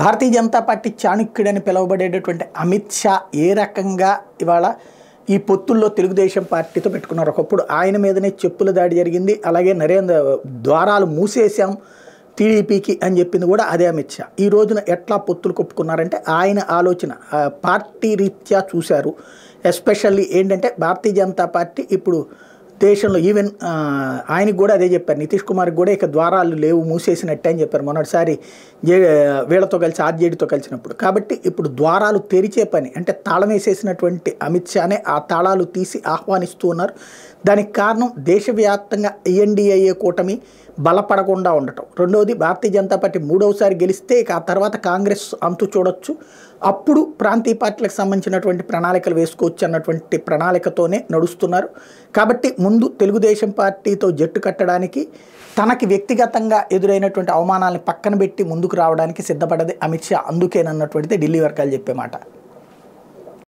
భారతీయ జనతా పార్టీ చాణుక్యుడని పిలువబడేటటువంటి అమిత్ షా ఏ రకంగా ఇవాళ ఈ పొత్తుల్లో తెలుగుదేశం పార్టీతో పెట్టుకున్నారు? ఒకప్పుడు ఆయన మీదనే చెప్పుల దాడి జరిగింది. అలాగే నరేంద్ర ద్వారాలు మూసేశాం టీడీపీకి అని చెప్పింది కూడా అదే అమిత్ షా. ఈ రోజున ఎట్లా పొత్తులు కొప్పుకున్నారంటే ఆయన ఆలోచన పార్టీ రీత్యా చూశారు. ఎస్పెషల్లీ ఏంటంటే భారతీయ జనతా పార్టీ ఇప్పుడు దేశంలో ఈవెన్ ఆయనకు కూడా అదే చెప్పారు. నితీష్ కుమార్కి కూడా ఇక ద్వారాలు లేవు మూసేసినట్టే అని చెప్పారు. మొన్నటిసారి జే వీళ్ళతో కలిసి ఆర్జేడీతో కలిసినప్పుడు. కాబట్టి ఇప్పుడు ద్వారాలు తెరిచే పని అంటే తాళం వేసేసినటువంటి అమిత్ షానే ఆ తాళాలు తీసి ఆహ్వానిస్తూ ఉన్నారు. దానికి కారణం దేశవ్యాప్తంగా ఎన్డీఏఏ కూటమి బలపడకుండా ఉండటం. రెండవది భారతీయ జనతా పార్టీ మూడవసారి గెలిస్తే ఇక ఆ తర్వాత కాంగ్రెస్ అంతు చూడొచ్చు. అప్పుడు ప్రాంతీయ పార్టీలకు సంబంధించినటువంటి ప్రణాళికలు వేసుకోవచ్చు అన్నటువంటి ప్రణాళికతోనే నడుస్తున్నారు. కాబట్టి ముందు తెలుగుదేశం పార్టీతో జట్టు కట్టడానికి తనకి వ్యక్తిగతంగా ఎదురైనటువంటి అవమానాలను పక్కన పెట్టి ముందుకు రావడానికి సిద్ధపడది అమిత్ షా. అందుకేనన్నటువంటిది ఢిల్లీ వర్గాలు చెప్పే మాట.